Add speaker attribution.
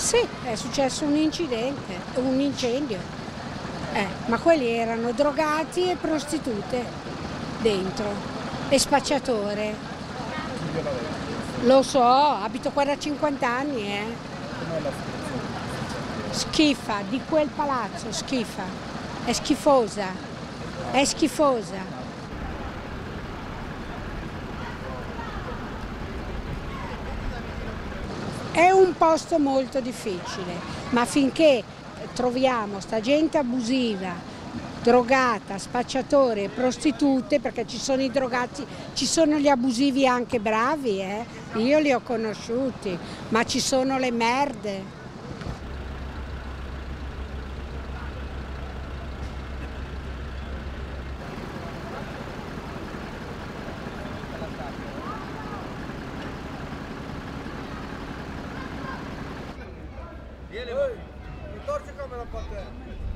Speaker 1: Sì, è successo un incidente, un incendio. Eh, ma quelli erano drogati e prostitute dentro e spacciatore. Lo so, abito qua da 50 anni, eh. Schifa, di quel palazzo, schifa. È schifosa, è schifosa. È un posto molto difficile, ma finché troviamo sta gente abusiva, drogata, spacciatore, prostitute, perché ci sono i drogati, ci sono gli abusivi anche bravi, eh? io li ho conosciuti, ma ci sono le merde.
Speaker 2: Vieni, Ehi, ritorci camera a parte.